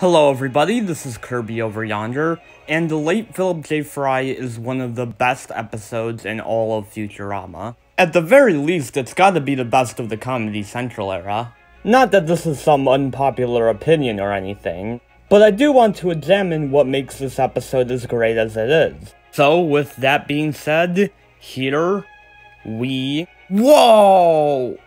Hello everybody, this is Kirby over yonder, and the late Philip J. Fry is one of the best episodes in all of Futurama. At the very least, it's gotta be the best of the Comedy Central era. Not that this is some unpopular opinion or anything, but I do want to examine what makes this episode as great as it is. So, with that being said, here we... Whoa!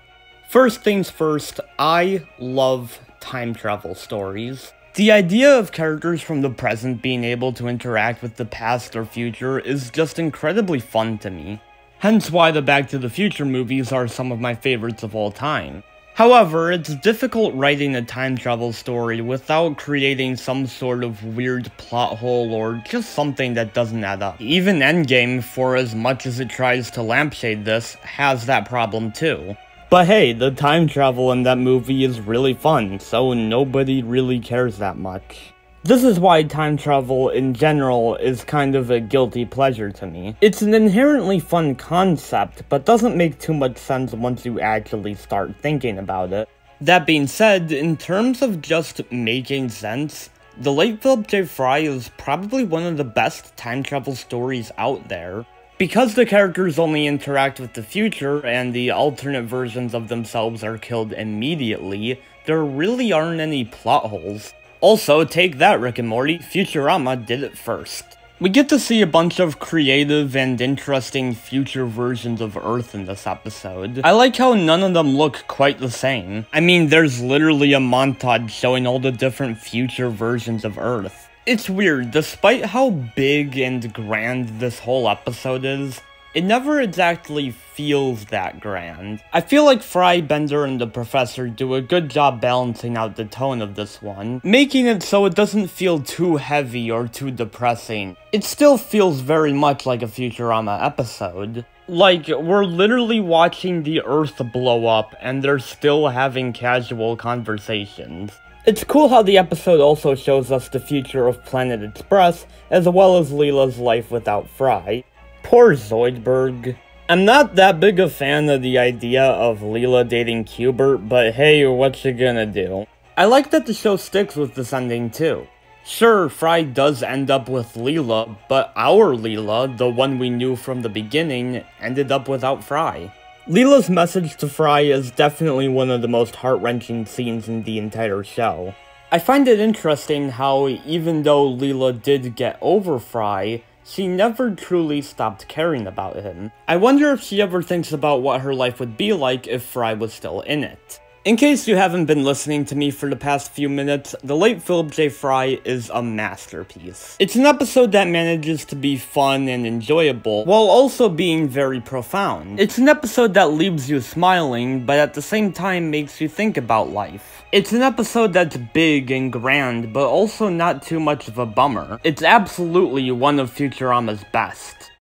First things first, I love time travel stories. The idea of characters from the present being able to interact with the past or future is just incredibly fun to me. Hence why the Back to the Future movies are some of my favorites of all time. However, it's difficult writing a time travel story without creating some sort of weird plot hole or just something that doesn't add up. Even Endgame, for as much as it tries to lampshade this, has that problem too. But hey, the time travel in that movie is really fun, so nobody really cares that much. This is why time travel in general is kind of a guilty pleasure to me. It's an inherently fun concept, but doesn't make too much sense once you actually start thinking about it. That being said, in terms of just making sense, the late Philip J. Fry is probably one of the best time travel stories out there. Because the characters only interact with the future and the alternate versions of themselves are killed immediately, there really aren't any plot holes. Also, take that Rick and Morty, Futurama did it first. We get to see a bunch of creative and interesting future versions of Earth in this episode. I like how none of them look quite the same. I mean, there's literally a montage showing all the different future versions of Earth. It's weird, despite how big and grand this whole episode is, it never exactly feels that grand. I feel like Fry, Bender, and the Professor do a good job balancing out the tone of this one, making it so it doesn't feel too heavy or too depressing. It still feels very much like a Futurama episode. Like, we're literally watching the Earth blow up, and they're still having casual conversations. It's cool how the episode also shows us the future of Planet Express, as well as Leela's life without Fry. Poor Zoidberg. I'm not that big a fan of the idea of Leela dating Q*bert, but hey, what you gonna do? I like that the show sticks with this ending too. Sure, Fry does end up with Leela, but our Leela, the one we knew from the beginning, ended up without Fry. Leela's message to Fry is definitely one of the most heart-wrenching scenes in the entire show. I find it interesting how, even though Leela did get over Fry, she never truly stopped caring about him. I wonder if she ever thinks about what her life would be like if Fry was still in it. In case you haven't been listening to me for the past few minutes, The Late Philip J. Fry is a masterpiece. It's an episode that manages to be fun and enjoyable, while also being very profound. It's an episode that leaves you smiling, but at the same time makes you think about life. It's an episode that's big and grand, but also not too much of a bummer. It's absolutely one of Futurama's best.